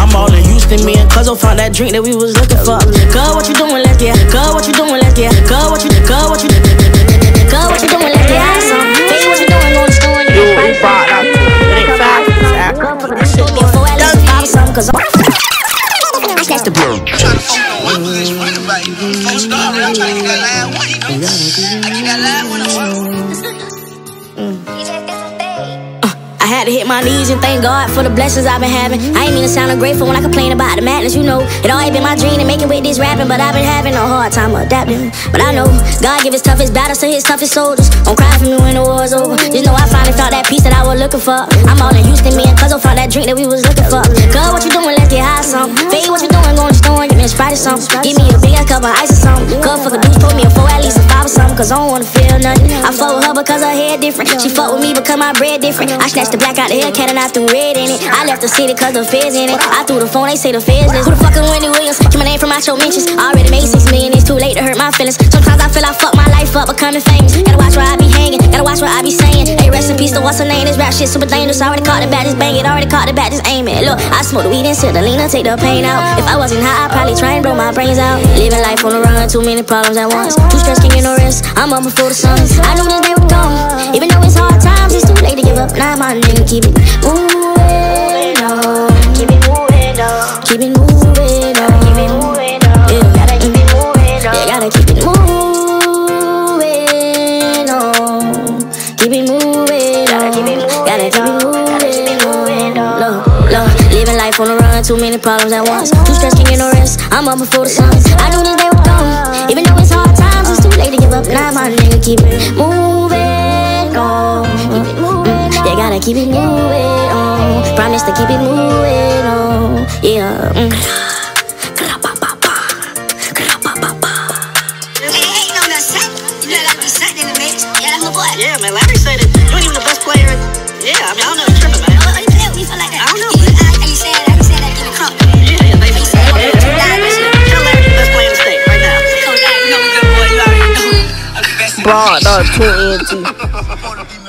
I'm all in Houston, me and Cuzzo found that drink that we was looking for. Girl, what you doing left here? Girl, what you doing left here? Girl, what you, girl, what you, girl, what you doing left here? Baby, what you doing on the store? You ain't five, it ain't five. Me a four at least five or something, cause I'm. That's the blow. Trying had to hit my knees and thank God for the blessings I've been having. I ain't mean to sound ungrateful when I complain about the madness, you know. It always been my dream to make it with this rapping, but I've been having a hard time adapting. But I know God give his toughest battles to his toughest soldiers. Don't cry for me when the war's over. Just know I finally found that peace that I was looking for. I'm all in Houston, me and Cuzzo found that drink that we was looking for. Girl, what you doing? Let's get high some. Baby, what you doing? Going to the store and get me a Sprite or something. Give me a big ass cup of ice or something. Girl, fuck deuce, cause I don't wanna feel nothing. I fuck with her because her hair different. She fuck with me because my bread different. I snatched the black out the can and I threw red in it. I left the city cause the feds in it. I threw the phone, they say the feds list. Who the fuck is Wendy Williams? Keep my name from out your mentions. I already made six million, it's too late to hurt my feelings. Sometimes I feel I fuck my life up becoming famous. Gotta watch where This shit super dangerous. I already caught the bat, just bang it. Already caught the bat, just aim it. Look, I smoke the weed and sip the lean take the pain out. If I wasn't high, I'd probably try and blow my brains out. Living life on the run, too many problems at once. Too stressed, can't get no rest. I'm up before the sun. I knew this day would come. Even though it's hard times, it's too late to give up. Now my nigga keep it moving Gotta keep it moving. Gotta keep it moving on. Look, look, living life on the run, too many problems at once. Too stressed, can't get no rest. I'm up before the sun. I knew this day would come. Even though it's hard times, it's too late to give up. Now my nigga keep it moving on. You gotta keep it moving on. Promise to keep it moving on. Yeah. Mm. Yeah, man, Larry said it. Yeah, I mean, I don't know. You're tripping, man. I don't know. Yeah, yeah, they Tell Larry the best player in the right now. Broad, dog, 2 NT.